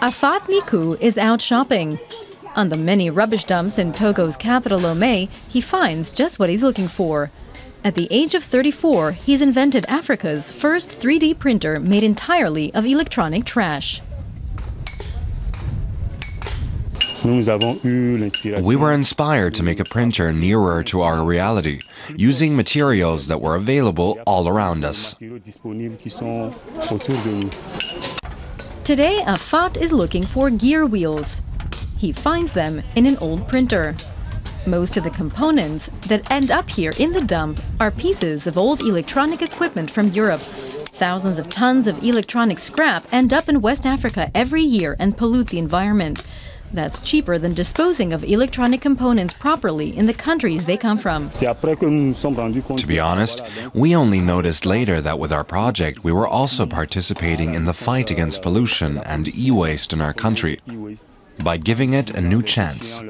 Afate Gnikou is out shopping. On the many rubbish dumps in Togo's capital Lomé, he finds just what he's looking for. At the age of 34, he's invented Africa's first 3D printer made entirely of electronic trash. We were inspired to make a printer nearer to our reality, using materials that were available all around us. Today, Afate is looking for gear wheels. He finds them in an old printer. Most of the components that end up here in the dump are pieces of old electronic equipment from Europe. Thousands of tons of electronic scrap end up in West Africa every year and pollute the environment. That's cheaper than disposing of electronic components properly in the countries they come from. To be honest, we only noticed later that with our project we were also participating in the fight against pollution and e waste in our country by giving it a new chance.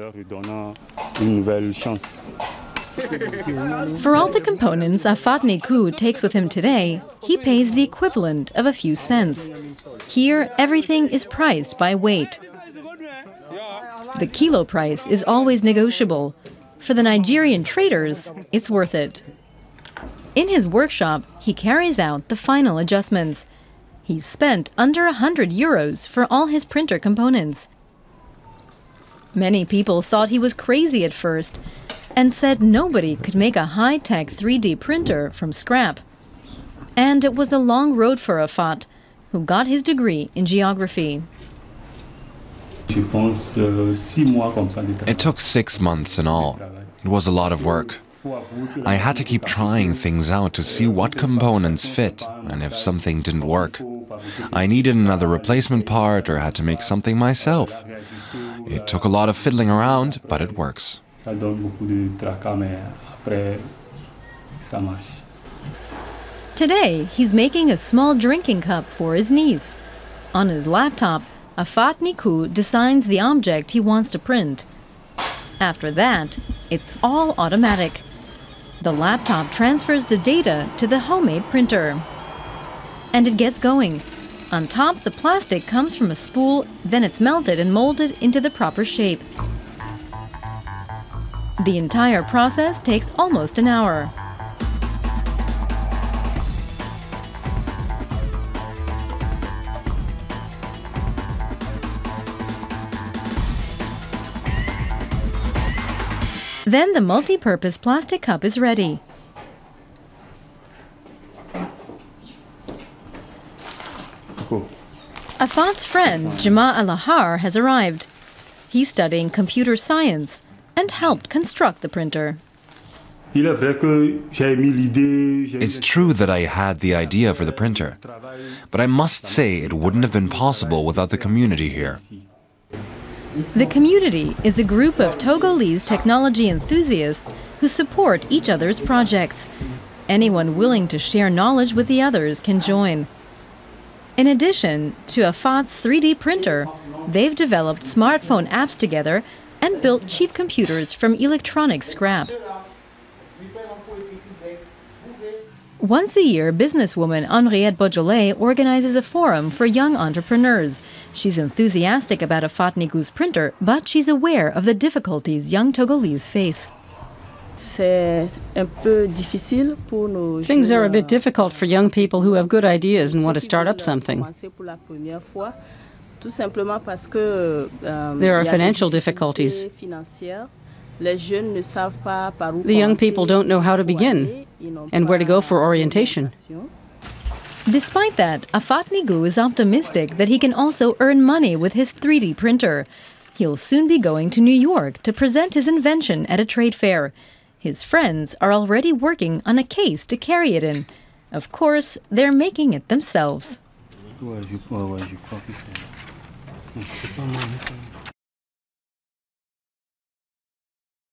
For all the components Afate Gnikou takes with him today, he pays the equivalent of a few cents. Here, everything is priced by weight. The kilo price is always negotiable. For the Nigerian traders, it's worth it. In his workshop, he carries out the final adjustments. He's spent under 100 euros for all his printer components. Many people thought he was crazy at first and said nobody could make a high tech 3D printer from scrap. And it was a long road for Afate, who got his degree in geography. It took six months in all. It was a lot of work. I had to keep trying things out to see what components fit and if something didn't work. I needed another replacement part or had to make something myself. It took a lot of fiddling around, but it works. Today, he's making a small drinking cup for his niece. On his laptop, Afate Gnikou designs the object he wants to print. After that, it's all automatic. The laptop transfers the data to the homemade printer. And it gets going. On top, the plastic comes from a spool, then it's melted and molded into the proper shape. The entire process takes almost an hour. Then the multi-purpose plastic cup is ready. Afate's friend, Jama Alahar, has arrived. He's studying computer science and helped construct the printer. It's true that I had the idea for the printer, but I must say it wouldn't have been possible without the community here. The community is a group of Togolese technology enthusiasts who support each other's projects. Anyone willing to share knowledge with the others can join. In addition to Afate's 3D printer, they've developed smartphone apps together and built cheap computers from electronic scrap. Once a year, businesswoman Henriette Beaujolais organizes a forum for young entrepreneurs. She's enthusiastic about Afate Gnikou's printer, but she's aware of the difficulties young Togolese face. Things are a bit difficult for young people who have good ideas and want to start up something. There are financial difficulties. The young people don't know how to begin and where to go for orientation. Despite that, Afate Gnikou is optimistic that he can also earn money with his 3D printer. He'll soon be going to New York to present his invention at a trade fair. His friends are already working on a case to carry it in. Of course, they're making it themselves.